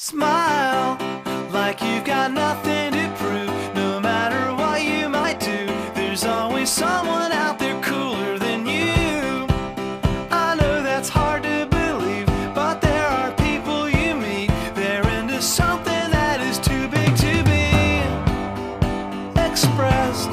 Smile like you've got nothing to prove. No matter what you might do, there's always someone out there cooler than you. I know that's hard to believe, but there are people you meet. They're into something that is too big to be expressed.